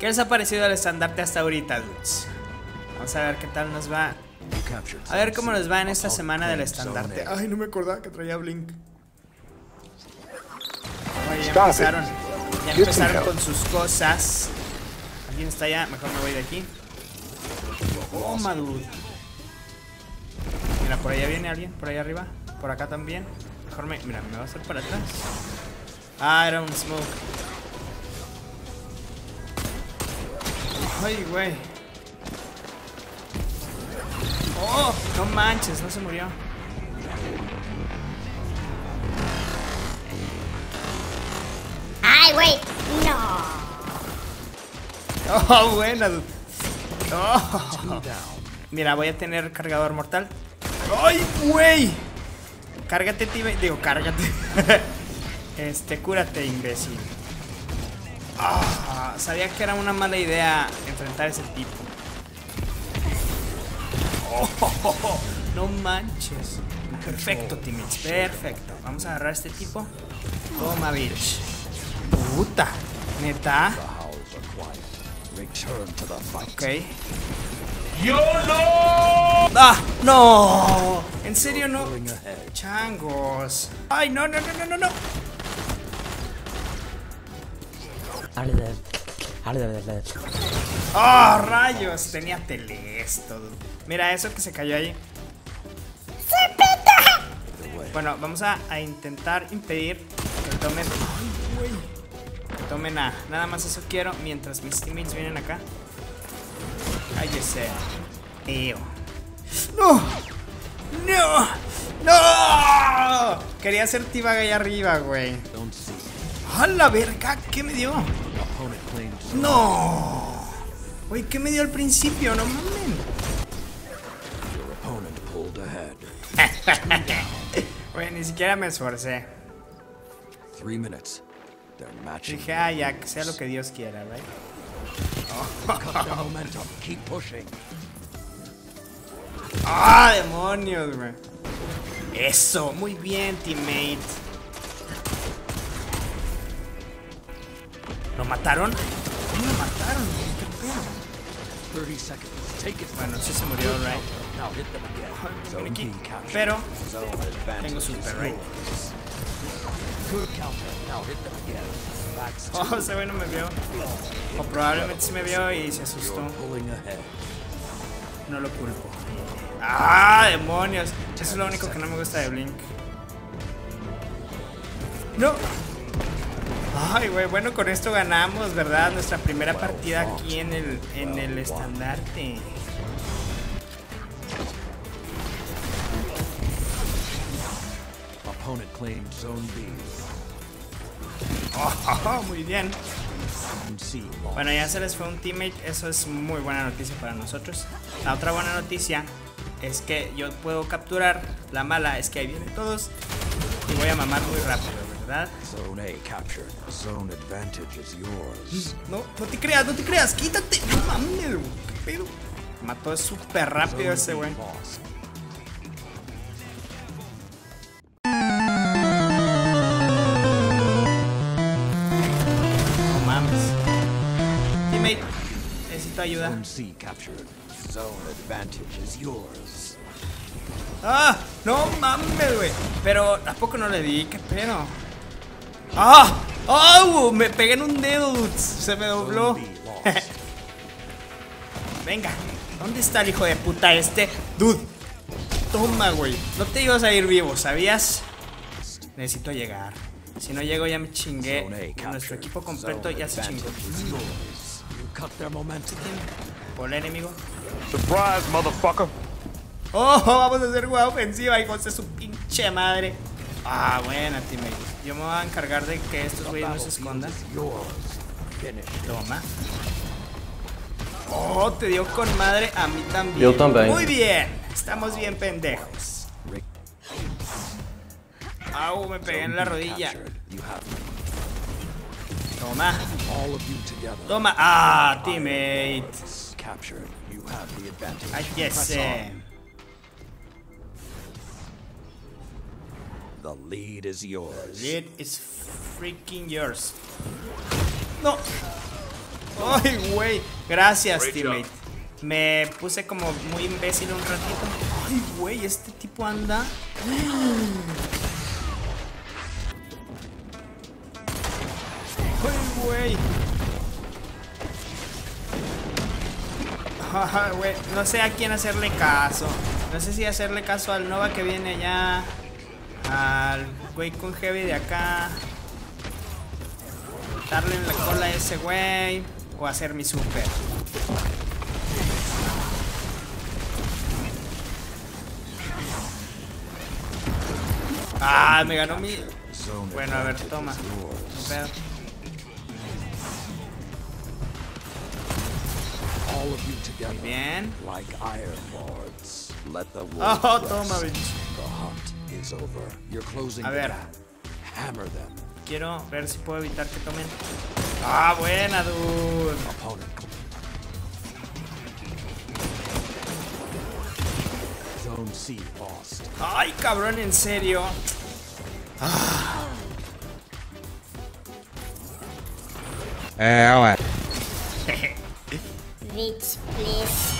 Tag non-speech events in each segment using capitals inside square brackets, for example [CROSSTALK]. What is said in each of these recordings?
¿Qué les ha parecido el estandarte hasta ahorita, dudes? Vamos a ver qué tal nos va. A ver cómo nos va en esta semana del estandarte. Ay, no me acordaba que traía Blink. Oye, ya empezaron. Ya empezaron con sus cosas. ¿Alguien está allá? Mejor me voy de aquí. Oh, dude. Mira, por allá viene alguien, por allá arriba. Por acá también. Mejor me. Mira, me va a hacer para atrás. Ah, era un smoke. Ay, güey. Oh, no manches, no se murió. Ay, güey. No. [LAUGHS] Oh, buena. Oh. Mira, voy a tener cargador mortal. ¡Ay, güey! Cárgate, tío. Digo, cárgate. [LAUGHS] este, cúrate, imbécil. Ah, sabía que era una mala idea enfrentar a ese tipo. Oh, no manches. Perfecto, teammates. Perfecto. Vamos a agarrar a este tipo. Toma, bitch. Puta. Neta. Ok. ¡Yo no! ¡Ah! ¡No! ¿En serio no? Changos. ¡Ay, no, no, no, no, no! ¡Oh, rayos! Tenía telesto. Mira eso que se cayó ahí. Bueno, vamos a, a, intentar impedir que tomen. Que tomen a. Nada más eso quiero mientras mis teammates vienen acá. Cállese. Tío. ¡No! ¡No! ¡No! Quería hacer Tibaga ahí arriba, güey. ¡A la verga! ¿Qué me dio? ¡No! Güey, ¿qué me dio al principio? ¡No mames! [LAUGHS] Güey, ni siquiera me esforcé. Dije, ah, ya, que sea lo que Dios quiera, ¿right? ¡Ah, demonios, güey! Eso, muy bien, teammate. ¿Lo mataron? ¿Cómo lo mataron? ¿Qué pedo? Bueno, sí se murió, right? Pero tengo super, right? Oh, ese güey no me vio. O probablemente sí me vio y se asustó. No lo culpo. ¡Ah, demonios! Eso es lo único que no me gusta de Blink. ¡No! Ay, güey, bueno, con esto ganamos, ¿verdad? Nuestra primera partida aquí en el, en el estandarte. Oh, muy bien. Bueno, ya se les fue un teammate, eso es muy buena noticia para nosotros. La otra buena noticia es que yo puedo capturar. La mala es que ahí vienen todos y voy a mamar muy rápido, ¿verdad? No, no te creas, no te creas, quítate. No mames, qué pedo. Mató súper rápido ese güey. No mames. Teammate, necesito ayuda. ¡Ah! ¡No mames, güey! Pero tampoco no le di, qué pedo. ¡Ah! ¡Oh! Me pegué en un dedo, dudes. Se me dobló. [LAUGHS] Venga, ¿dónde está el hijo de puta este? Dude, toma, güey. No te ibas a ir vivo, ¿sabías? Necesito llegar. Si no llego ya me chingué. Nuestro equipo completo ya se chingó. Hola, enemigo. Surprise, motherfucker. Oh, [LAUGHS] vamos a hacer jugada ofensiva, hijos de su pinche madre. Ah, buena, teammate. Yo me voy a encargar de que estos güeyes no se escondan. Toma. Oh, te dio con madre a mí también. Yo también. Muy bien. Estamos bien pendejos. Au, me pegué en la rodilla. Toma. Toma. Ah, teammate. Ay, yes. eh. The lead is yours. Lead is freaking yours. No. Ay, güey. Gracias, Great teammate. Me puse como muy imbécil un ratito. Ay, güey, este tipo anda. Ay, güey, No sé a quién hacerle caso. No sé si hacerle caso al Nova que viene allá. Al güey con heavy de acá. Darle en la cola a ese güey. O hacer mi super. Ah, me ganó mi. Bueno, a ver, toma. No pedo. Together, Bien. like Iron Lords. Let the [LAUGHS] Oh, toma, bitch. The is over. You're closing A the ver. Hammer them. Quiero ver si puedo evitar que tomen. Ah, buena, dude. Opponent. Zone C lost. Ay, cabrón, en serio. Bitch, [LAUGHS] please.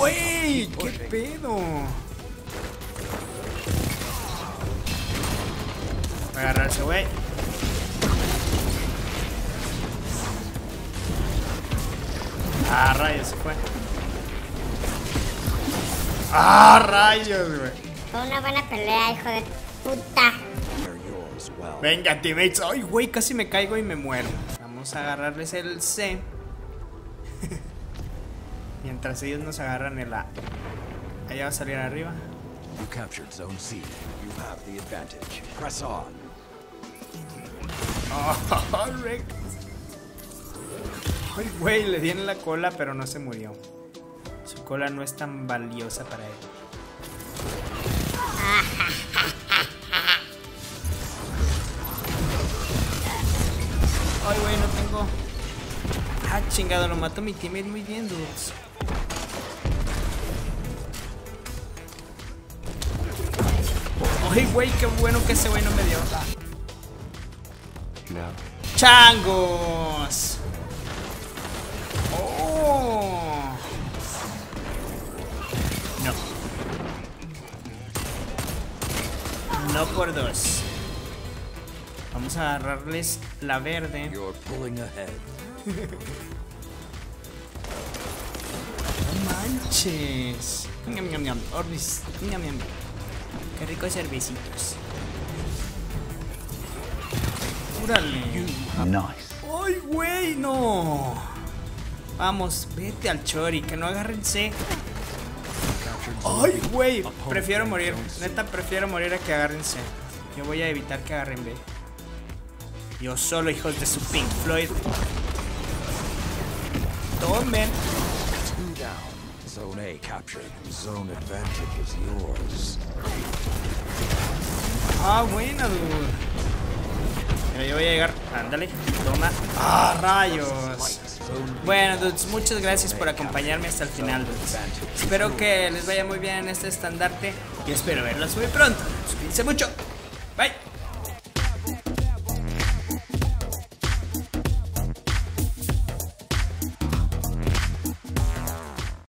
Güey, qué pedo. Voy a agarrar ese güey. Ah, rayos, se fue. Ah, rayos, güey. Fue una buena pelea, hijo de puta. Venga, teammates. Ay, güey, casi me caigo y me muero. Vamos a agarrarles el C. Mientras ellos nos agarran el A. Allá va a salir arriba. You captured Zone C. You have the advantage. Press on. Oh, [LAUGHS] Rex. Ay, güey, le di en la cola, pero no se murió. Su cola no es tan valiosa para él. Ay, güey, no tengo. Ah, chingado, lo mató mi teammate muy bien, dudes. Ay, güey, qué bueno que ese güey no me dio. ¡Changos! ¡Oh! No. No por dos. Vamos a agarrarles la verde. You're pulling ahead. No manches. Ñam, ñam, ñam. Orbis. Ñam, ñam. Qué ricos cervecitos. Órale. ¡Ay, güey! No. Vamos, vete al chori, que no agarren C. ¡Ay, güey! Prefiero morir. Neta, prefiero morir a que agarren C. Yo voy a evitar que agarren B. Yo solo, hijos de su Pink Floyd. Tomen. Zone A captured. Zone advantage is yours. Ah, buena, dude. Mira, yo voy a llegar. Ándale, toma. Ah, rayos. Bueno, dudes, muchas gracias por acompañarme hasta el final, dudes. Espero que les vaya muy bien en este estandarte y espero verlos muy pronto. Cuídense mucho. Bye.